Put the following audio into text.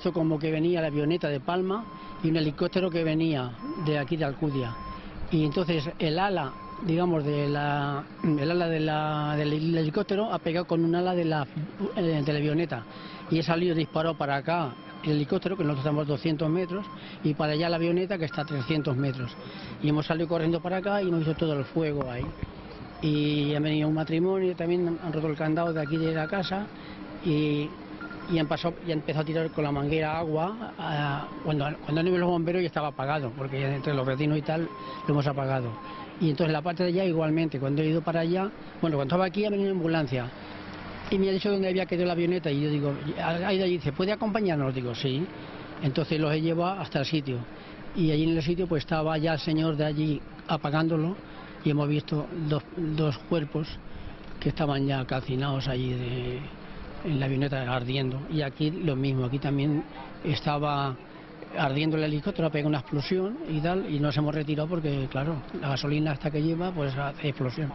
visto como que venía la avioneta de Palma y un helicóptero que venía de aquí de Alcudia. Y entonces el ala, digamos, de la, el ala de la- del helicóptero ha pegado con un ala de la, eh, de la avioneta. Y he salido disparado para acá el helicóptero, que nosotros estamos a 200 metros, y para allá la avioneta, que está a 300 metros. Y hemos salido corriendo para acá y hemos visto todo el fuego ahí. Y ha venido un matrimonio, también han roto el candado de aquí de la casa y, y pasado, y empezado a tirar con la manguera agua. cuando, cuando han ido los bomberos ya estaba apagado, porque entre los vecinos y tal lo hemos apagado. Y entonces la parte de allá igualmente, cuando he ido para allá, bueno, cuando estaba aquí ha venido una ambulancia y me ha dicho dónde había quedado la avioneta y yo digo, ahí de allí dice, ¿puede acompañarnos? Digo, sí. Entonces los he llevado hasta el sitio. Y allí en el sitio pues estaba ya el señor de allí apagándolo y hemos visto dos, dos cuerpos que estaban ya calcinados allí de- en la avioneta ardiendo. Y aquí lo mismo, aquí también estaba ardiendo el helicóptero, ha pegado una explosión y tal, y nos hemos retirado porque, claro, la gasolina hasta que lleva pues hace explosión.